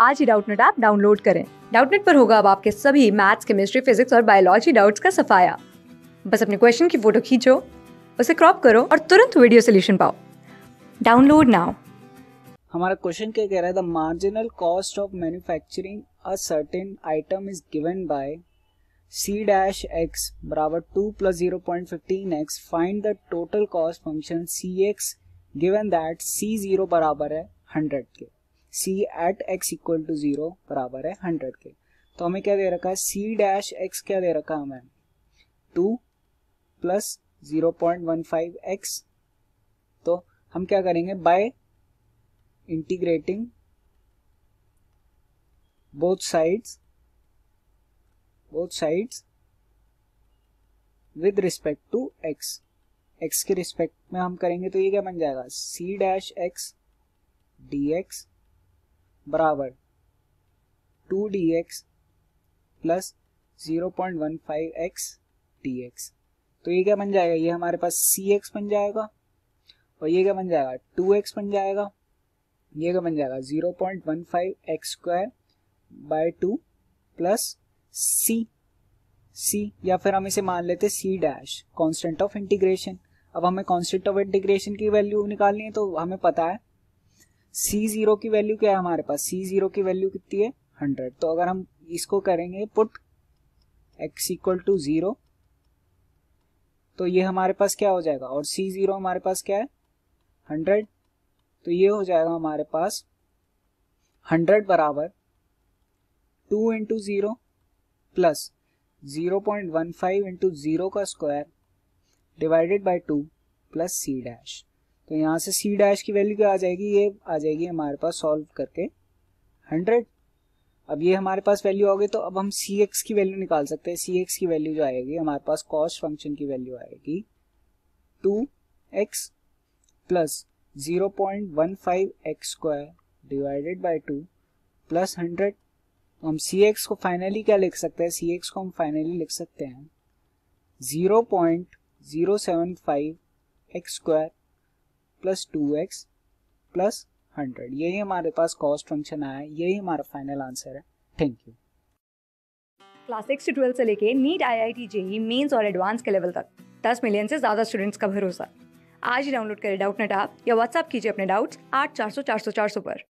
आज ही Doubtnut app download करें। डाउटनेट पर होगा अब आपके सभी मैथ्स, केमिस्ट्री, फिजिक्स और बायोलॉजी डाउट्स का सफाया। बस अपने क्वेश्चन की फ़ोटो खींचो, उसे क्रॉप करो और तुरंत वीडियो सोल्यूशन पाओ। Download now. हमारा क्वेश्चन क्या कह रहा है? The marginal cost of manufacturing a certain item is given by C dash X बराबर two plus zero point fifteen X. Find the total cost function C X given that C zero बराबर है hundred के। C at X equal to zero बराबर है hundred के। तो हमें क्या दे रखा है? सी डैश एक्स क्या दे रखा है हमें? Two plus zero point one five X तो हम क्या करेंगे? By integrating both sides both sides with respect to X X के रिस्पेक्ट में हम करेंगे तो ये क्या बन जाएगा? C dash X D X बराबर। Two D X plus zero point one five X D X. तो ये क्या बन जाएगा? ये हमारे पास सी एक्स बन जाएगा और ये क्या बन जाएगा? टू एक्स बन जाएगा। ये क्या बन जाएगा? Zero point one five X square by two plus C. C या फिर हम इसे मान लेते C dash constant of integration अब हमें कॉन्स्टेंट ऑफ़ इंटीग्रेशन की वैल्यू निकालनी है तो हमें पता है सी ज़ीरो की वैल्यू क्या है हमारे पास? सी ज़ीरो की वैल्यू कितनी है? हंड्रेड तो अगर हम इसको करेंगे put X equal to zero तो ये हमारे पास क्या हो जाएगा? और सी ज़ीरो हमारे पास क्या है? हंड्रेड तो ये हो जाएगा हमारे पास हंड्रेड बराबर two into zero plus zero point one five into zero का square divided by two plus C dash तो यहाँ से सी डैश की वैल्यू क्या आ जाएगी? ये आ जाएगी हमारे पास सॉल्व करके हंड्रेड अब ये हमारे पास वैल्यू आ गई तो अब हम सी एक्स की वैल्यू निकाल सकते हैं। सी एक्स की वैल्यू जो आएगी, हमारे पास कॉस्ट फ़ंक्शन की वैल्यू आएगी two X plus zero point one five X square divided by two plus hundred तो हम सी एक्स को फाइनली क्या लिख सकते हैं? सी एक्स को हम फाइनली लिख सकते हैं zero point zero seven five X square plus two X plus hundred यही हमारे पास कॉस्ट फ़ंक्शन आया यही हमारा फाइनल आंसर है। थैंक यू क्लास सिक्स से ट्वेल्थ से लेके NEET I I T JEE mains और एडवांस के लेवल तक। दस मिलियन से ज़्यादा स्टूडेंट्स का भरोसा। आज ही डाउनलोड करें डाउट नेट आप या व्हाट्सअप कीजिए अपने डाउट्स आठ चार सौ चार सौ चार सौ पर।